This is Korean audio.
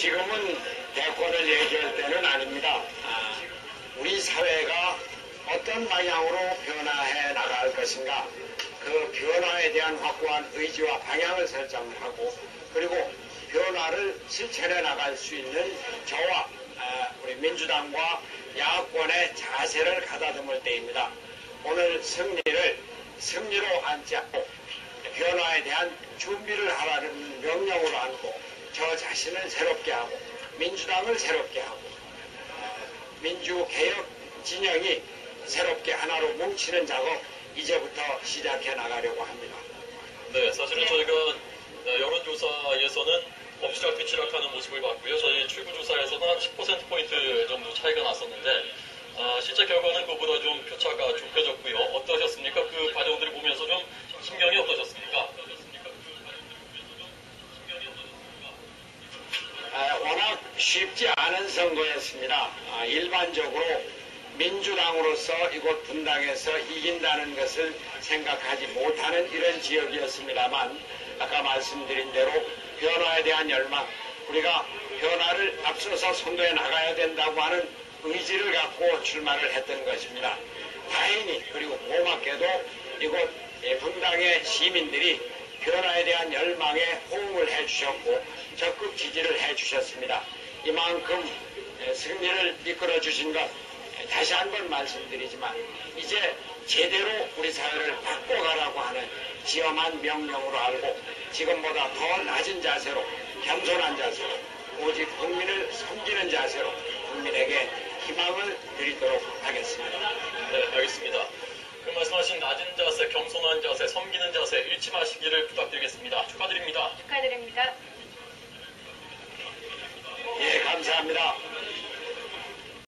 지금은 대권을 얘기할 때는 아닙니다. 아, 우리 사회가 어떤 방향으로 변화해 나갈 것인가 그 변화에 대한 확고한 의지와 방향을 설정하고 그리고 변화를 실천해 나갈 수 있는 저와 아, 우리 민주당과 야권의 자세를 가다듬을 때입니다. 오늘 승리를 승리로 앉지 않고 변화에 대한 준비를 하라는 명령으로 안고 저 자신을 새롭게 하고 민주당을 새롭게 하고 민주개혁 진영이 새롭게 하나로 뭉치는 작업 이제부터 시작해 나가려고 합니다. 네, 사실은 저희가 여론조사에서는 엎치락 뒤치락하는 모습을 봤고요. 저희 출구조사에서는 한 10%포인트 정도 차이가 났었는데 아, 실제 결과는 그보다 좀 표차가 좁혀졌고요. 어떠셨습니까? 쉽지 않은 선거였습니다. 아, 일반적으로 민주당으로서 이곳 분당에서 이긴다는 것을 생각하지 못하는 이런 지역이었습니다만 아까 말씀드린 대로 변화에 대한 열망 우리가 변화를 앞서서 선도해 나가야 된다고 하는 의지를 갖고 출마를 했던 것입니다. 다행히 그리고 고맙게도 이곳 예, 분당의 시민들이 변화에 대한 열망에 호응을 해주셨고 적극 지지를 해주셨습니다. 이만큼 예, 승리를 이끌어 주신 것 다시 한번 말씀드리지만 이제 제대로 우리 사회를 바꿔가라고 하는 지엄한 명령으로 알고 지금보다 더 낮은 자세로 겸손한 자세로 오직 국민을 섬기는 자세로 국민에게 희망을 드리도록 하겠습니다. 네, 알겠습니다. 그 말씀하신 낮은 자세, 겸손한 자세, 섬기는 자세 잃지 마시기를 부탁드리겠습니다. 축하드립니다. 축하드립니다. 예, 감사합니다.